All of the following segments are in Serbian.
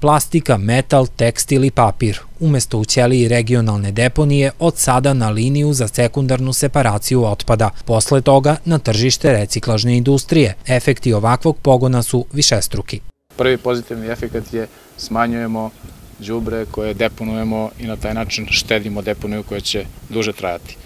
Plastika, metal, tekstil i papir, umesto u ćeliji regionalne deponije, od sada na liniju za sekundarnu separaciju otpada, posle toga na tržište reciklažne industrije. Efekti ovakvog pogona su višestruki. Prvi pozitivni efekt je smanjujemo džubre koje deponujemo i na taj način štedimo deponiju koja će duže trajati.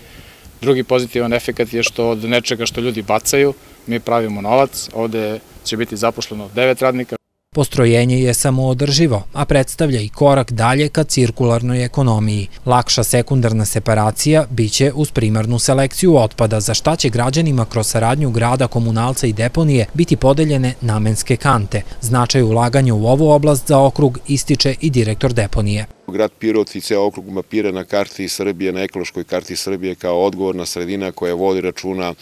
Drugi pozitivan efekt je što od nečega što ljudi bacaju, mi pravimo novac, ovde će biti zaposleno devet radnika, Postrojenje je samoodrživo, a predstavlja i korak dalje ka cirkularnoj ekonomiji. Lakša sekundarna separacija biće uz primarnu selekciju otpada, za šta će građanima kroz saradnju grada, komunalca i deponije biti podeljene namenske kante. Značaj ulaganja u ovu oblast za okrug ističe i direktor deponije. Grad Pirot i ceo okrug mapira na karti Srbije, na ekološkoj karti Srbije kao odgovorna sredina koja vodi računa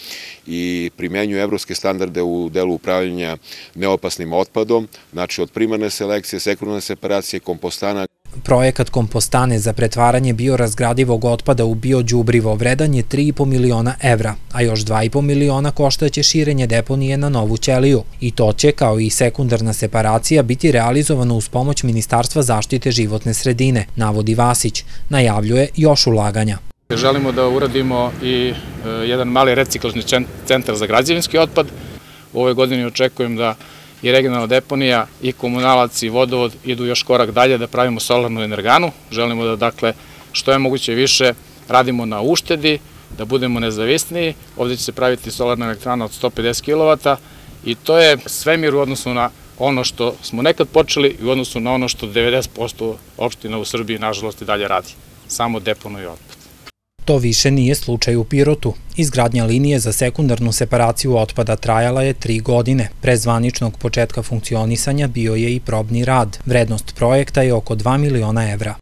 i primenjuje evropske standarde u delu upravljanja neopasnim otpadom, znači od primarne selekcije, sekundarne separacije, kompostana. Projekat kompostane za pretvaranje biorazgradivog otpada u biođubrivo vredan je 3,5 miliona evra, a još 2,5 miliona koštaće širenje deponije na novu ćeliju. I to će, kao i sekundarna separacija, biti realizovano uz pomoć Ministarstva zaštite životne sredine, navodi Vasić, najavljuje još ulaganja. Želimo da uradimo i e, jedan mali reciklažni centar za građevinski otpad. U ovoj godini očekujem da i regionalna deponija i komunalac i vodovod idu još korak dalje da pravimo solarnu energanu. Želimo da dakle što je moguće više radimo na uštedi, da budemo nezavisniji. Ovde će se praviti solarna elektrana od 150 kW i to je svemir u odnosu na ono što smo nekad počeli i u odnosu na ono što 90% opština u Srbiji nažalost i dalje radi. Samo deponuju otpad. To više nije slučaj u Pirotu. Izgradnja linije za sekundarnu separaciju otpada trajala je tri godine. Pre zvaničnog početka funkcionisanja bio je i probni rad. Vrednost projekta je oko 2 miliona evra.